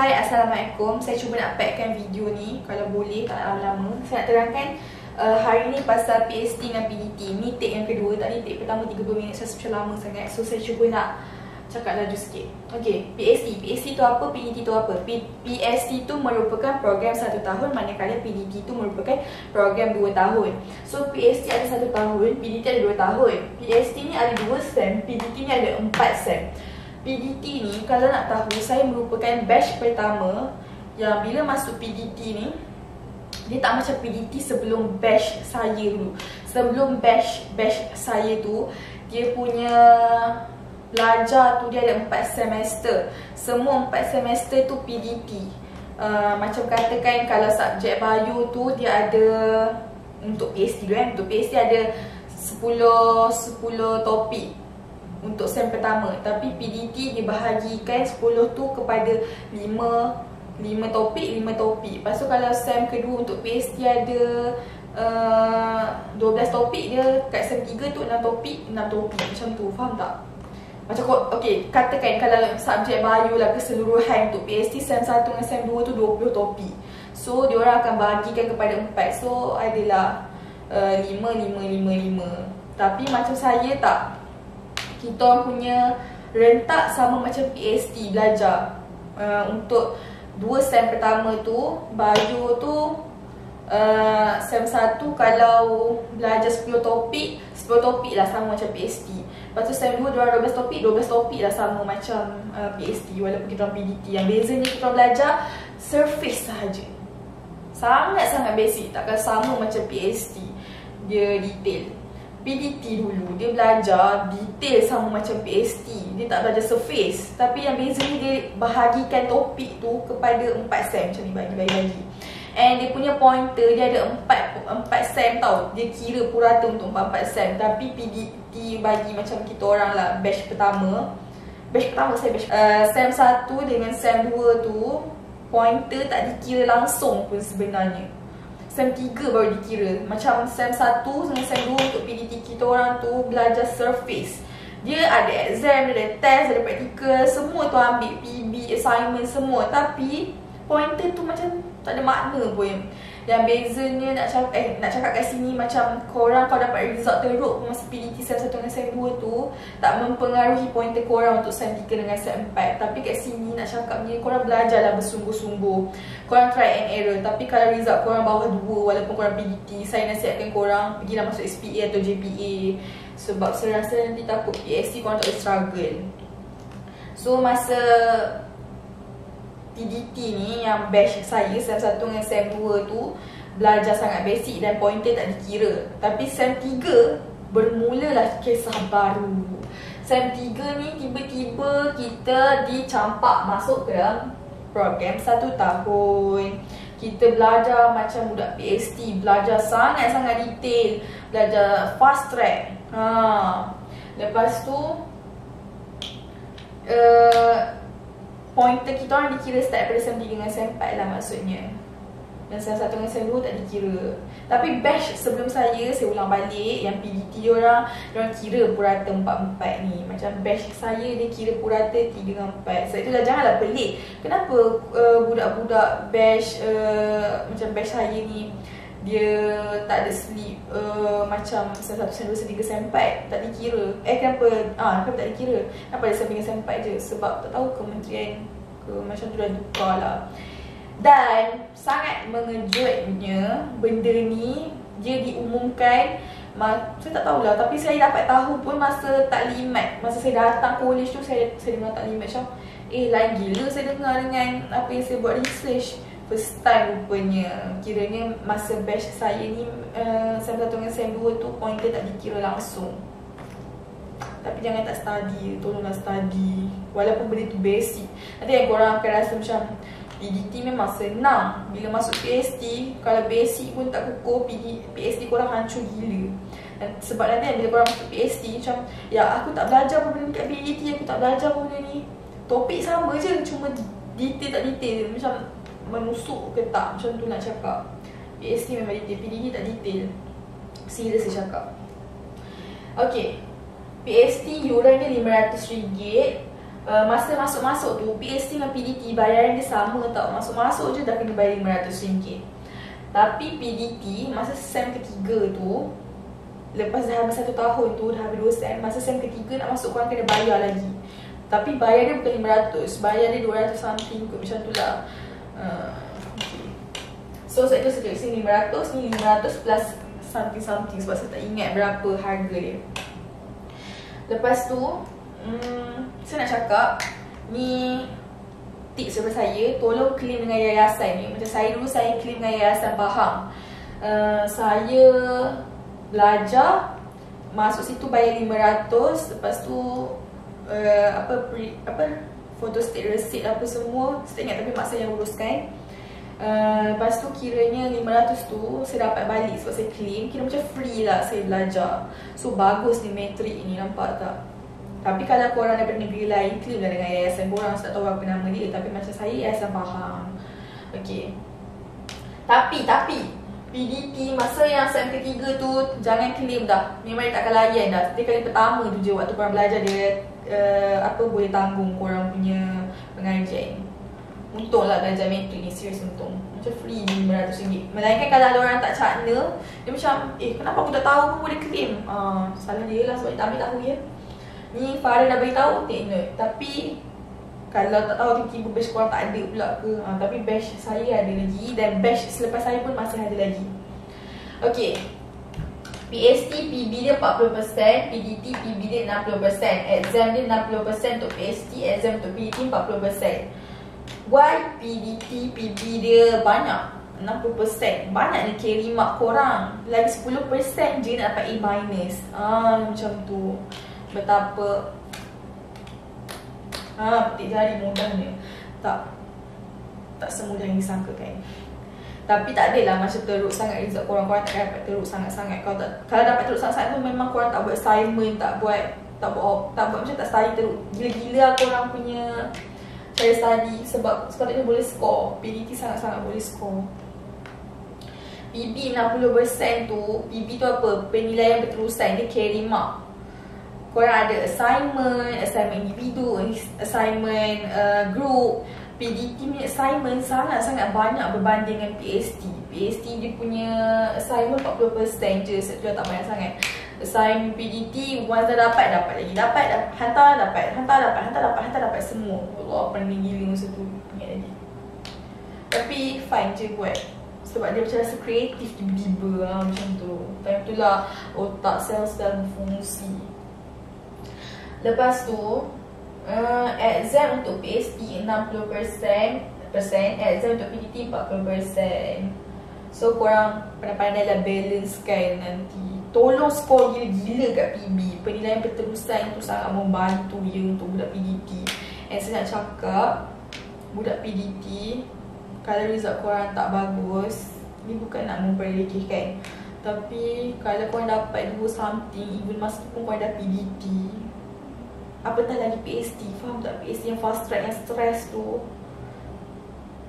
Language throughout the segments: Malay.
Hai Assalamualaikum. Saya cuba nak packkan video ni. Kalau boleh tak lama-lama. Saya nak terangkan uh, Hari ni pasal PST dengan PDT Ni take yang kedua Tadi. Take pertama 30 minit. Saya macam lama sangat. So saya cuba nak Cakap laju sikit. Okay PST PST tu apa? PDT tu apa? P PST tu merupakan program 1 tahun. Manakala PDT tu merupakan program 2 tahun. So PST ada 1 tahun PDT ada 2 tahun. PST ni ada 2 SEM PDT ni ada 4 SEM PDT ni kalau nak tahu saya merupakan batch pertama yang bila masuk PDT ni dia tak macam PDT sebelum batch saya dulu. Sebelum batch batch saya tu dia punya belajar tu dia ada 4 semester. Semua 4 semester tu PDT. Uh, macam katakan kalau subjek bio tu dia ada untuk PhD tu kan. Untuk PhD ada 10 10 topik untuk sem pertama. Tapi PDT dibahagikan 10 tu kepada 5 5 topik 5 topik. Lepas tu kalau sem kedua untuk PST ada uh, 12 topik dia kat sem 3 tu 6 topik 6 topik. Macam tu faham tak? Macam kau okey katakan kalau subjek bio lah keseluruhan untuk PST sem 1 dengan sem 2 tu 20 topik. So dia orang akan bahagikan kepada 4 so adalah uh, 5 5 5 5 tapi macam saya tak kita punya rentak sama macam PhD belajar. Uh, untuk dua sem pertama tu bio tu uh, sem satu kalau belajar 10 topik 10 topik lah sama macam PhD lepas tu sem 2 12 topik 12 topik lah sama macam uh, PhD walaupun kita orang PDT yang bezanya kita orang belajar surface sahaja. Sangat-sangat basic takkan sama macam PhD dia detail PDT dulu dia belajar detail sama macam PST dia tak belajar surface. Tapi yang beza ni dia bahagikan topik tu kepada 4 sem macam ni bagi-bagi and dia punya pointer dia ada 4 4 sem tau. Dia kira purata untuk 4 4 sem. Tapi PDT bagi macam kita orang lah batch pertama. Batch pertama saya batch uh, sem 1 dengan sem 2 tu pointer tak dikira langsung pun sebenarnya Sem 3 baru dikira. Macam sem 1 dengan sem 2 untuk PDT kita orang tu belajar surface. Dia ada exam, dia ada test, ada practical Semua tu ambil PB, assignment semua. Tapi pointer tu macam tak ada makna pun yang bezanya nak cakap eh nak cakap kat sini macam korang kau dapat result teruk masa PDT SEM 1 dengan SEM 2 tu tak mempengaruhi pointer korang untuk SEM 3 dengan SEM 4 tapi kat sini nak cakapnya korang belajarlah bersungguh-sungguh. Korang try and error. Tapi kalau result korang bawah 2 walaupun korang PDT saya nasihatkan korang pergilah masuk SPA atau JPA sebab saya rasa nanti takut PSC korang tak struggle. So masa PDT ni yang batch saya SEM 1 dengan SEM 2 tu belajar sangat basic dan pointer tak dikira. Tapi SEM 3 bermulalah kisah baru. SEM 3 ni tiba-tiba kita dicampak masuk ke dalam program satu tahun. Kita belajar macam budak PhD, belajar sangat-sangat detail, belajar fast track. Ha. Lepas tu uh, pointer kita orang dikira start daripada sem 3 dengan sem 4 lah maksudnya. Dan sem 1 dengan sem 2 tak dikira. Tapi batch sebelum saya, saya ulang balik yang PDT orang orang kira purata 4-4 ni. Macam batch saya dia kira purata 3 dengan 4 so itulah janganlah pelik. Kenapa uh, budak-budak batch uh, macam batch saya ni dia tak ada sleep uh, macam sem 1, sem 2, sem 3, sem 4 tak dikira. Eh kenapa? Ah kenapa tak dikira? Kenapa ada sem 3, sem 4 je? Sebab tak tahu kementerian ke macam tu dah tukar lah. Dan sangat mengejutnya benda ni dia diumumkan saya tak tahulah tapi saya dapat tahu pun masa taklimat masa saya datang college tu saya saya dengar taklimat macam eh lain gila saya dengar dengan apa yang saya buat research first time rupanya. Kiranya masa batch saya ni uh, Sem 1 dengan Sem 2 tu pointer tak dikira langsung. Tapi jangan tak study, tolonglah study. Walaupun benda tu basic. Nanti yang korang akan rasa macam PDT memang senang. Bila masuk PST Kalau basic pun tak kukuh PST korang hancur gila. Sebab nanti bila korang masuk PST macam Ya aku tak belajar pun benda ni kat PDT Aku tak belajar pun benda ni. Topik sama je Cuma detail tak detail. Macam menusuk ke tak macam tu nak cakap. PST memang detail. PDD tak detail. Serius saya cakap ok PST yuran dia RM500 uh, Masa masuk-masuk tu PST dengan PDT bayaran dia sama tau. Masuk-masuk je dah kena bayar RM500 Tapi PDT masa SEM ketiga tu Lepas dah habis satu tahun tu, dah habis dua SEM Masa SEM ketiga nak masuk korang kena bayar lagi. Tapi bayar dia bukan RM500 Bayar dia RM200 something kot macam tu lah uh, So saya tu sekejap sini RM500 Ni RM500 plus something-something Sebab saya tak ingat berapa harga dia. Lepas tu hmm, Saya nak cakap Ni Tips daripada saya Tolong claim dengan yayasan ni. Macam saya dulu saya claim dengan yayasan Faham uh, Saya Belajar Masuk situ bayar RM500 Lepas tu uh, Apa pre, Apa Photo state receipt apa semua Saya ingat tapi mak saya yang uruskan. Uh, lepas tu kiranya 500 tu saya dapat balik sebab saya claim Kira macam free lah saya belajar. So bagus ni metrik ni nampak tak? Tapi kalau korang daripada negeri lain claim lah dengan yayasan korang Saya tak tahu apa nama dia. Tapi macam saya yayasan faham. Okay Tapi, tapi PDT masa yang SEM ketiga tu jangan claim dah. Memang dia takkan layan dah. Setiap kali pertama tu je waktu korang belajar dia uh, Apa boleh tanggung korang punya pengajian Untunglah belajar metrik ni serius untung. Macam free ni RM500 Melainkan kalau ada orang tak cakna Dia macam eh kenapa aku tak tahu? Pun boleh claim. Uh, Salah dia lah sebab dia tak ambil tahu ya. Ni Farah dah beritahu take note Tapi kalau tak tahu tiba-tiba batch korang tak ada pula ke? Uh, Tapi batch saya ada lagi Dan batch selepas saya pun masih ada lagi. Okay PST PB dia 40%, PDT PB dia 60%, exam dia 60% untuk PST, exam untuk PDT 40%. Why PDT, PB dia banyak? 60% Banyak ni carry mark korang. Lagi 10% je nak dapat A minus. Ah macam tu. Betapa Ah petik jari mudahnya Tak Tak semudah yang disangkakan tapi tak adalah macam teruk sangat result korang Korang tak dapat teruk sangat-sangat. Kalau tak, kalau dapat teruk sangat-sangat tu memang korang tak buat assignment Tak buat Tak buat, tak buat macam tak study teruk. Gila-gila korang punya saya study. Sebab sepatutnya boleh score. PDT sangat-sangat boleh score. PB 60% tu PB tu apa? Penilaian berterusan. Dia carry mark. Korang ada assignment Assignment individu Assignment uh, group PDT punya assignment sangat-sangat banyak berbanding dengan PST PST dia punya assignment 40% je Saya tak banyak sangat. Sign PDT once dah dapat dapat lagi. Dapat dah hantar dapat hantar dapat hantar dapat hantar dapat semua. Allah pening gila masa tu ingat lagi. Tapi fine je buat. Sebab dia macam rasa kreatif tiba-tiba lah macam tu. Time tu lah otak sel-sel berfungsi. Lepas tu exam untuk PST 60% persen, exam untuk PDT 40% so korang pandai-pandai lah balance kan nanti. Tolong skor gila-gila kat PB Penilaian berterusan tu sangat membantu ya untuk budak PDT And saya nak cakap Budak PDT Kalau result korang tak bagus Ni bukan nak memperlekehkan Tapi kalau korang dapat dua something Even masa tu pun korang dah PDT Apatah lagi PST Faham tak? PST yang fast track yang stress tu.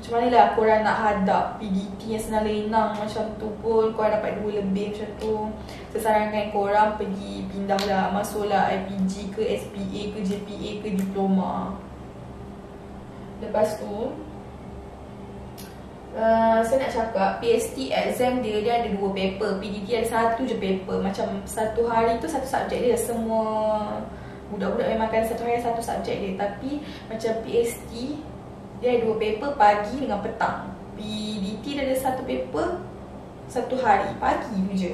Macam mana lah korang nak hadap PDT yang senang lenang macam tu pun? Korang dapat dua lebih macam tu. Saya sarankan korang pergi pindah lah. Masuklah IPG ke SPA ke JPA ke diploma. Lepas tu uh, Saya nak cakap PST exam dia dia ada dua paper. PDT ada satu je paper. Macam satu hari tu satu subjek dia Semua budak-budak memang kan satu hari satu subjek dia. Tapi macam PST dia ada dua paper pagi dengan petang. PDT dia ada satu paper Satu hari Pagi tu je.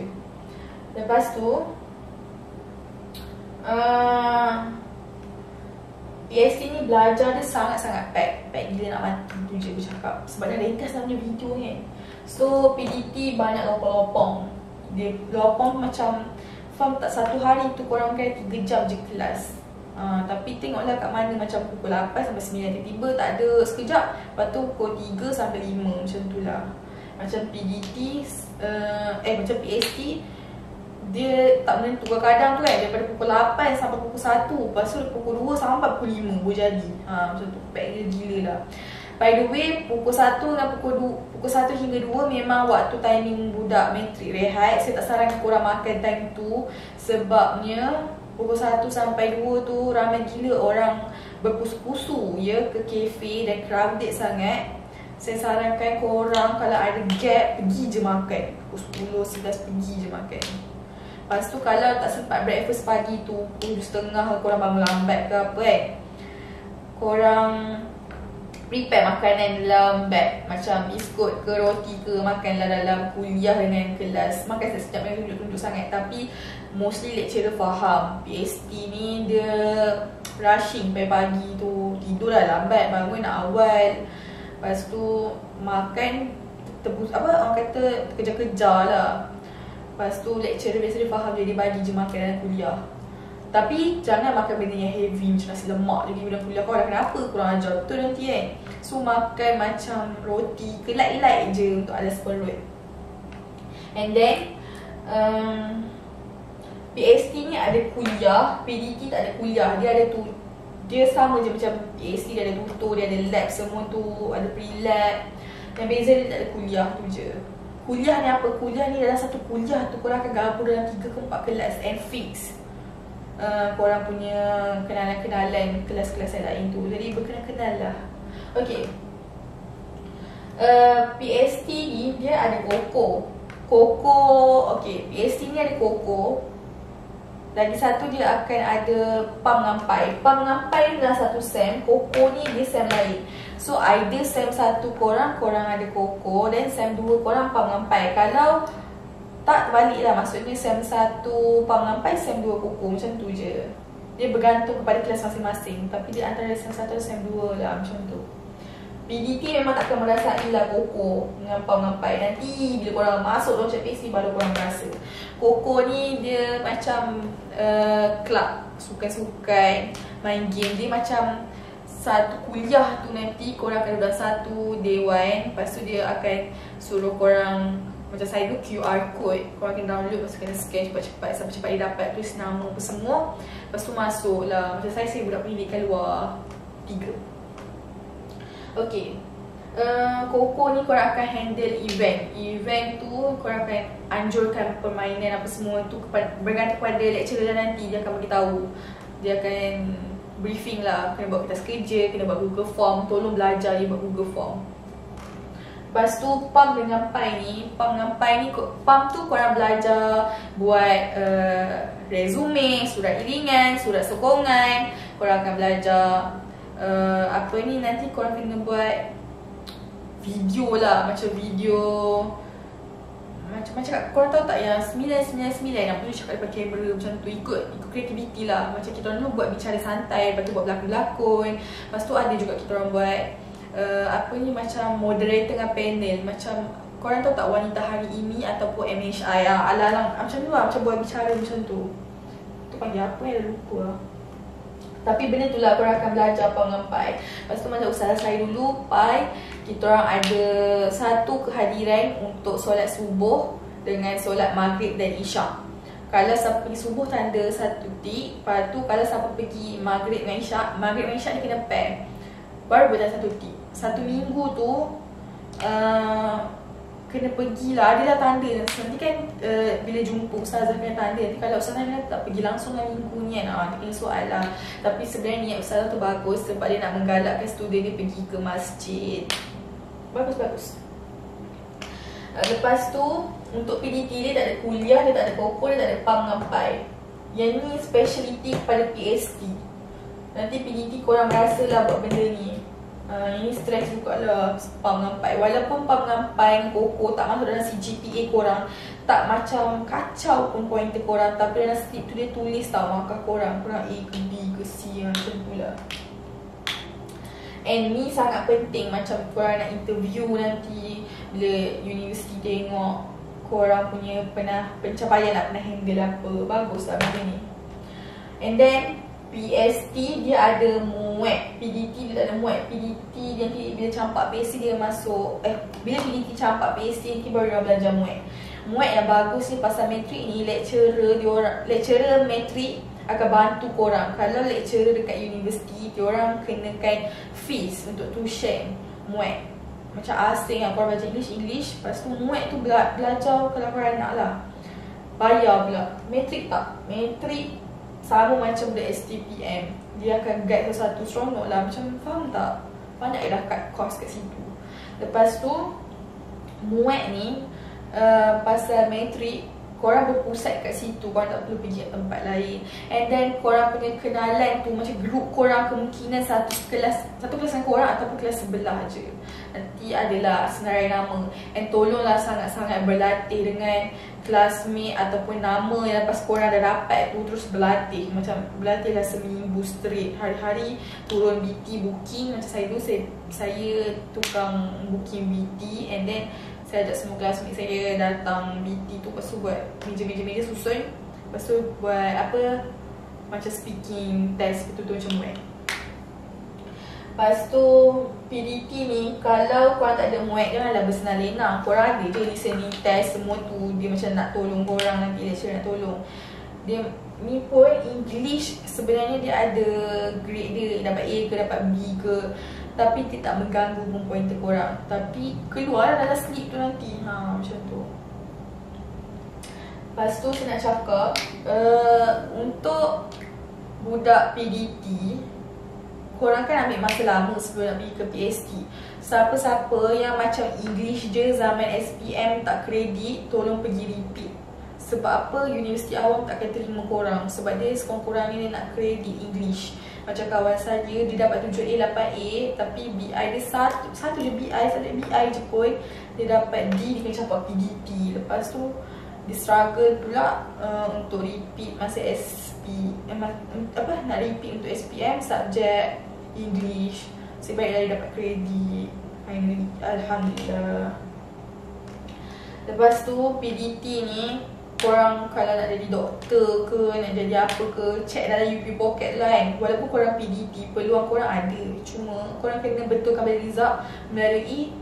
Lepas tu uh, PST ni belajar dia sangat-sangat pack. Pack gila nak mati tu je aku cakap. Sebab dah ringkas dalam video kan So PDT banyak lopong-lopong. Dia lopong macam Faham tak? Satu hari tu korang kan 3 jam je kelas. Ha, tapi tengoklah kat mana macam pukul 8 sampai 9 tiba-tiba tak ada sekejap. Lepas tu pukul 3 sampai 5 macam tu lah. Macam PDT uh, Eh macam PST Dia tak menentu kadang tu kan. Daripada pukul 8 sampai pukul 1 Lepas tu pukul 2 sampai pukul 5 boleh jadi. Ha, Macam tu. Dia gila lah By the way, pukul 1 dan pukul 2, pukul 1 hingga 2 memang waktu timing budak metrik rehat. Saya tak sarankan korang makan time tu sebabnya pukul 1 sampai 2 tu ramai gila orang berpusu-pusu ya ke kafe dan crowded sangat. Saya sarankan korang kalau ada gap pergi je makan. Pukul 10 11 pergi je makan. Lepas tu kalau tak sempat breakfast pagi tu pukul setengah korang bangun lambat ke apa kan korang prepare makanan dalam bag. Macam biskut ke roti ke makanlah dalam kuliah dengan kelas. Makan sekejap yang tunjuk-tunjuk sangat. Tapi mostly lecturer faham. PST ni dia rushing pagi-pagi tu. Tidur lah lambat bangun nak awal. Lepas tu makan tebus, apa orang kata kejar-kejar lah. Lepas tu lecturer biasa dia faham. Jadi bagi je makan dalam kuliah tapi jangan makan benda yang heavy macam nasi lemak jadi budak kuliah kau dah kenapa kurang ajar? Betul nanti kan so makan macam roti ke light-light je untuk alas perut and then um, PST ni ada kuliah. PDT tak ada kuliah. Dia ada tu dia sama je macam PST dia ada tutor dia ada lab semua tu ada pre-lab. Yang beza dia tak ada kuliah tu je. Kuliah ni apa? Kuliah ni dalam satu kuliah tu korang akan gabung dalam 3 ke 4 kelas and fix uh, korang punya kenalan-kenalan kelas-kelas yang lain tu. Jadi berkenal-kenal lah. Okay uh, PST ni dia ada koko. Koko, okay PST ni ada koko. Lagi satu dia akan ada pam ngampai Pam ngampai dalam satu sem Koko ni dia sem lain. So either sem satu korang, korang ada koko Dan sem dua korang pam ngampai Kalau tak terbalik lah. Maksudnya SEM 1 pengampai SEM 2 kuku macam tu je. Dia bergantung kepada kelas masing-masing tapi dia antara SEM 1 dan SEM 2 lah macam tu. PDT memang takkan merasai lah koko dengan pengampai nanti bila korang masuk dalam chat PC baru korang merasa koko ni dia macam uh, club. Sukan-sukan main game. Dia macam satu kuliah tu nanti korang akan duduk satu dewan lepas tu dia akan suruh korang macam saya tu QR code Korang kena download Lepas tu kena scan cepat-cepat Sampai cepat dia dapat Tulis nama apa semua. Lepas tu masuk lah Macam saya saya budak pendidikan luar Tiga. Okay uh, Koko ni korang akan handle event. Event tu korang akan anjurkan permainan apa semua tu kepada, Bergantung pada lecturer nanti Dia akan beritahu Dia akan briefing lah Kena buat kertas kerja Kena buat Google Form Tolong belajar dia buat Google Form Lepas tu pump dengan pai ni Pump dengan pai ni Pump tu korang belajar Buat uh, resume Surat iringan Surat sokongan. Korang akan belajar uh, Apa ni nanti korang kena buat Video lah. Macam video macam macam korang tahu tak yang 999 yang perlu cakap depan kamera macam tu ikut ikut kreativiti lah. Macam kita orang dulu buat bicara santai lepas tu buat berlakon-lakon. Lepas tu ada juga kita orang buat uh, apa ni macam moderator dengan panel. Macam korang tahu tak wanita hari ini ataupun MHI ah ala-ala macam tu lah macam buat bicara macam tu. Tu panggil apa ya lupa? Lah tapi benda tu lah korang akan belajar apa dengan Pai. Lepas tu macam usaha saya dulu Pai Kita orang ada satu kehadiran untuk solat subuh Dengan solat maghrib dan isyak. Kalau siapa pergi subuh tanda satu tik Lepas tu kalau siapa pergi maghrib dan isyak Maghrib dan isyak dia kena pair Baru boleh satu tik satu minggu tu uh, kena pergilah. Ada dah tanda. Nanti kan uh, bila jumpa ustazah kena tanda nanti kalau ustazah ni tak pergi langsung lah minggu ni kan. Ah, dia kena soal lah. Tapi sebenarnya niat ustazah tu bagus sebab dia nak menggalakkan student dia pergi ke masjid. Bagus-bagus. Uh, lepas tu untuk PDT dia tak ada kuliah, dia tak ada pokok, dia tak ada PAM dengan PAI yang ni speciality kepada PST nanti PDT korang merasalah buat benda ni Uh, ini stres juga lah. Pam ngampai Walaupun pam ngampai Koko tak masuk dalam CGPA korang Tak macam kacau pun pointer korang Tapi dalam skrip tu dia tulis tau Maka korang. Korang A ke B ke C Macam tu lah. And ni sangat penting Macam korang nak interview nanti Bila universiti tengok Korang punya pernah Pencapaian lah Pernah handle apa Bagus lah benda ni. And then PST dia ada muat PDT dia tak ada muat PDT dia nanti bila campak PST dia masuk Eh bila PDT campak PST nanti baru dia belajar muat. Muat yang bagus ni pasal metrik ni lecturer dia orang Lecturer metrik akan bantu korang. Kalau lecturer dekat universiti dia orang kenakan fees untuk tuition muat. Macam asing yang korang belajar English English Lepas tu muat tu bela belajar kalau korang nak lah. Bayar pula. Metrik tak? Metrik sama macam the STPM dia akan guide satu seronok lah. Macam faham tak? Banyak dah cut cost kat situ. Lepas tu muat ni uh, pasal metrik korang berpusat kat situ. Korang tak perlu pergi ke tempat lain. And then korang punya kenalan tu macam grup korang kemungkinan satu kelas satu kelas dengan korang ataupun kelas sebelah je nanti adalah senarai nama. And tolonglah sangat-sangat berlatih dengan classmate ataupun nama yang lepas korang dah dapat tu terus berlatih. Macam berlatih lah seminggu straight. Hari-hari turun BT booking. Macam saya dulu saya, saya tukang booking BT and then saya ajak semua classmate saya datang BT tu. Lepas tu buat meja-meja-meja susun. Lepas tu buat apa? Macam speaking test. Betul-betul macam muat Lepas tu PDT ni Kalau korang tak ada muat Janganlah bersenang lena Korang ada je listening test semua tu. Dia macam nak tolong korang Nanti lecturer nak tolong. Dia ni pun English sebenarnya dia ada grade dia. Dapat A ke dapat B ke. Tapi dia tak mengganggu pun pointer korang. Tapi keluar dalam slip tu nanti. Ha, Macam tu. Lepas tu saya nak cakap uh, Untuk budak PDT Korang kan ambil masa lama sebelum nak pergi ke PST Siapa-siapa yang macam English je zaman SPM tak kredit Tolong pergi repeat. Sebab apa? Universiti awam tak akan terima korang. Sebab dia sekurang-kurangnya nak kredit English. Macam kawan saya dia dapat 7A 8A tapi BI dia satu satu je BI satu BI je pun dia dapat D kena capai PDT lepas tu dia struggle pula uh, untuk repeat masa SP eh, apa nak repeat untuk SPM subjek English. Sebab dia dapat kredit alhamdulillah lepas tu PDT ni korang kalau nak jadi doktor ke nak jadi apa ke check dalam UP pocket lah kan. Walaupun korang PDT peluang korang ada. Cuma korang kena betulkan balik result melalui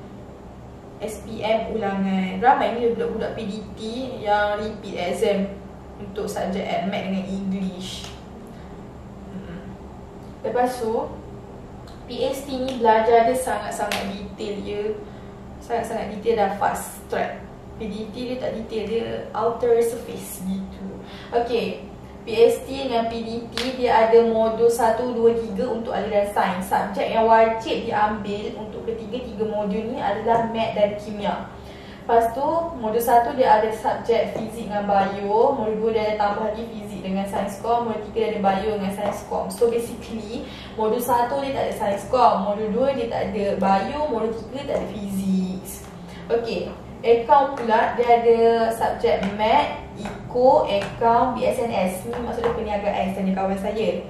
SPM ulangan. Ramai ni budak-budak PDT yang repeat exam untuk subjek AdMed dengan English. Hmm. lepas tu PST ni belajar dia sangat-sangat detail ya sangat-sangat detail dan fast track PDT dia tak detail dia outer surface gitu. Okay, PST dengan PDT dia ada modul 1, 2, 3 untuk aliran sains. Subjek yang wajib diambil untuk ketiga-tiga modul ni adalah mat dan kimia. Lepas tu, modul 1 dia ada subjek fizik dengan bio. Modul 2 dia ada tambah lagi fizik dengan sains kom. Modul 3 dia ada bio dengan sains kom. So basically, modul 1 dia tak ada sains kom. Modul 2 dia tak ada bio. Modul 3 tak ada fizik. Okay, Account pula dia ada subjek Mat, Eco, Account, BSNS Ni maksudnya perniagaan tanya kawan saya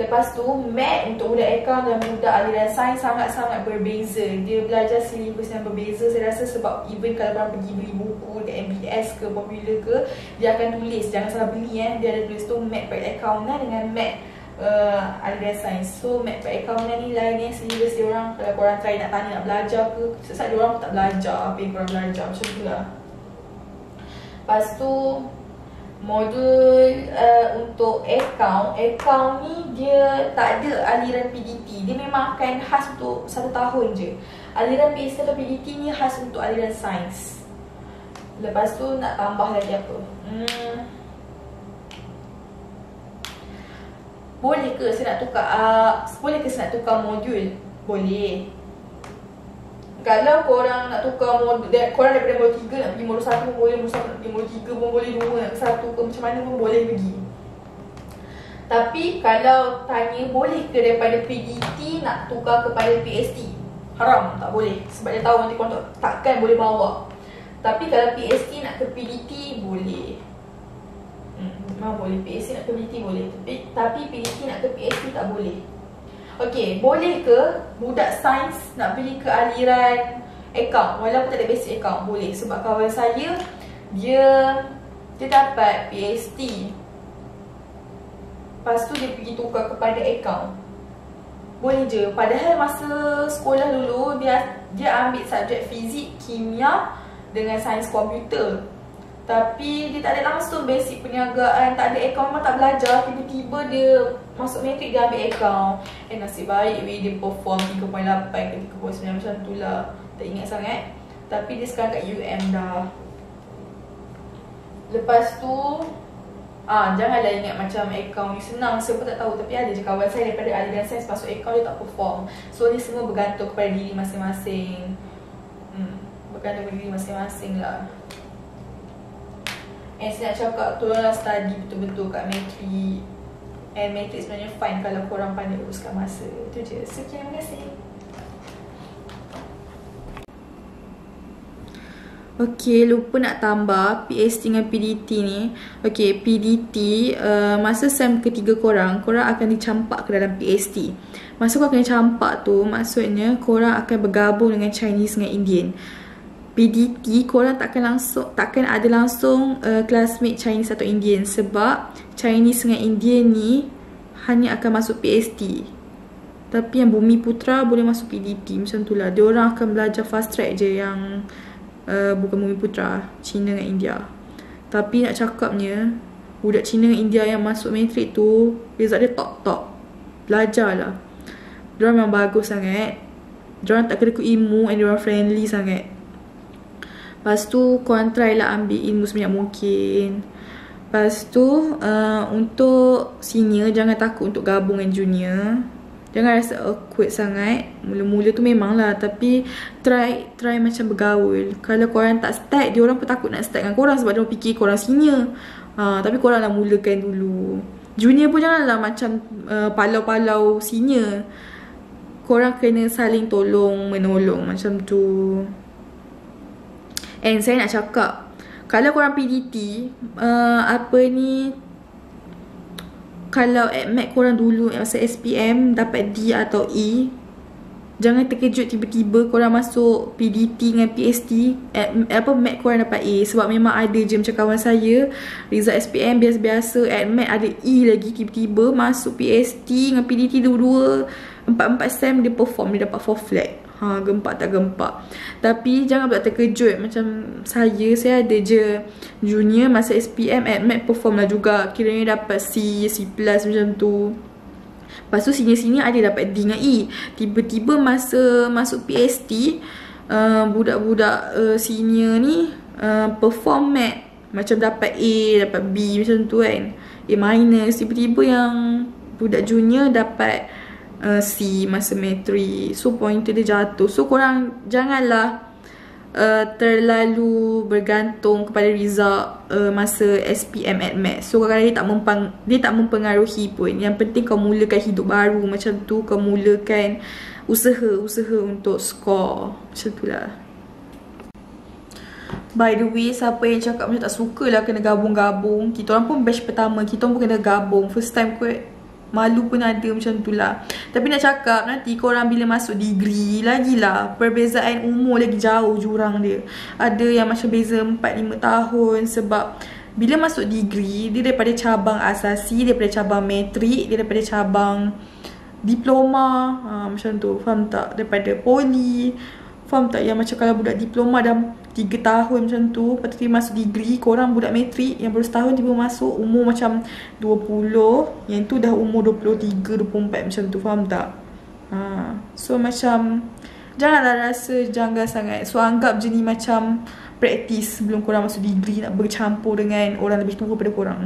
Lepas tu Mat untuk budak account dan budak aliran sains sangat-sangat berbeza. Dia belajar silibus yang berbeza. Saya rasa sebab even kalau korang pergi beli buku di MBS ke Popular ke Dia akan tulis, jangan salah beli eh. Dia ada tulis tu Mat per account lah dengan Mat uh, aliran sains. So mat per accountant ni lain ni Syllabus dia orang Kalau korang try nak tanya nak belajar ke Sesat dia orang pun tak belajar Apa yang korang belajar. Macam tu lah. Lepas tu Modul uh, untuk account. Account ni dia tak ada aliran PDT Dia memang akan khas untuk satu tahun je. Aliran PST atau PDT ni khas untuk aliran sains. Lepas tu nak tambah lagi apa? Hmm. Boleh ke saya nak tukar uh, boleh ke saya nak tukar modul? Boleh kalau korang nak tukar modul korang daripada modul 3 nak pergi modul 1 pun boleh modul 1 nak pergi modul 3 pun boleh 2 nak 1 ke macam mana pun boleh pergi. Tapi kalau tanya boleh ke daripada PDT nak tukar kepada PST haram tak boleh. Sebab dia tahu nanti korang takkan boleh bawa. Tapi kalau PST nak ke PDT boleh. Memang boleh. PhD nak ke PhD boleh. Tapi, tapi PhD nak ke PhD tak boleh Okay, boleh ke budak sains nak pergi ke aliran account Walaupun tak ada basic account, boleh. Sebab kawan saya, dia dia dapat PhD Lepas tu dia pergi tukar kepada account Boleh je, padahal masa sekolah dulu Dia dia ambil subjek fizik, kimia dengan sains komputer tapi dia tak ada langsung basic perniagaan Tak ada account memang tak belajar. Tiba-tiba dia masuk matrik dia ambil account. Eh nasib baik weh dia perform 3.8 ke 3.9 macam tu lah. Tak ingat sangat. Tapi dia sekarang kat UM dah. Lepas tu Ah, janganlah ingat macam account. Ni senang Siapa tak tahu. Tapi ada je kawan saya daripada Ali dan Sense Masuk account dia tak perform. So ni semua bergantung kepada diri masing-masing. Hmm, Bergantung kepada diri masing-masing lah And saya nak cakap tu lah study betul-betul kat Matrix And Matrix sebenarnya fine kalau korang pandai uruskan masa Itu je Sekian, terima kasih Okay, lupa nak tambah PST dengan PDT ni. Okay, PDT, uh, masa SEM ketiga korang, korang akan dicampak ke dalam PST. Masa korang akan campak tu, maksudnya korang akan bergabung dengan Chinese dengan Indian. PDT, korang takkan langsung, takkan ada langsung uh, classmate Chinese atau Indian. Sebab Chinese dengan Indian ni hanya akan masuk PST. Tapi yang Bumi Putra boleh masuk PDT. Macam tu lah. Diorang akan belajar fast track je yang uh, bukan Bumi Putra China dengan India tapi nak cakapnya budak China dengan India yang masuk matric tu result dia top top belajar lah diorang memang bagus sangat diorang tak kena ikut ilmu and diorang friendly sangat lepas tu korang try lah ambil ilmu sebanyak mungkin. Lepas tu uh, untuk senior jangan takut untuk gabung dengan junior. Jangan rasa awkward sangat. Mula-mula tu memang lah Tapi try try macam bergaul. Kalau korang tak start Dia orang pun takut nak start dengan korang Sebab dia fikir korang senior. Ha, Tapi korang lah mulakan dulu. Junior pun janganlah macam uh, Palau-palau senior. Korang kena saling tolong Menolong macam tu And saya nak cakap Kalau korang PDT uh, Apa ni kalau Mac korang dulu masa SPM dapat D atau E jangan terkejut tiba-tiba korang masuk PDT dengan PST at, apa Mac korang dapat A. Sebab memang ada je macam kawan saya result SPM biasa-biasa at Mac ada E lagi tiba-tiba masuk PST dengan PDT dua-dua empat-empat SEM dia perform dia dapat 4 flat ha, gempak tak gempak. Tapi jangan pula terkejut. Macam saya saya ada je junior masa SPM at Mac perform lah juga. Kiranya dapat C C plus macam tu. Lepas tu sini-sini ada dapat D dengan E. Tiba-tiba masa masuk PST uh, budak-budak uh, senior ni uh, perform Mac. Macam dapat A, dapat B macam tu kan. A minus. Tiba-tiba yang budak junior dapat uh, C masa matri So pointer dia jatuh. So korang janganlah uh, terlalu bergantung kepada result uh, masa SPM at Math So kadang-kadang dia dia tak mempengaruhi pun. Yang penting kau mulakan hidup baru. Macam tu Kau mulakan usaha-usaha untuk score. Macam tu lah. By the way, siapa yang cakap macam tak suka lah kena gabung-gabung. Kita orang pun batch pertama, kita orang pun kena gabung. First time kot Malu pun ada macam tu lah. Tapi nak cakap nanti korang bila masuk degree Lagilah perbezaan umur lagi jauh jurang dia. Ada yang macam beza 4-5 tahun Sebab bila masuk degree Dia daripada cabang asasi Daripada cabang metrik Dia daripada cabang diploma. Ha, Macam tu. Faham tak? Daripada poli. Faham tak yang macam kalau budak diploma dah 3 tahun macam tu. Lepas tu dia masuk degree Korang budak matrik Yang baru setahun tiba masuk Umur macam 20 Yang tu dah umur 23, 24 macam tu. Faham tak? Ha. So macam Janganlah rasa janggal sangat. So anggap je ni macam Practice sebelum korang masuk degree Nak bercampur dengan orang lebih tua daripada korang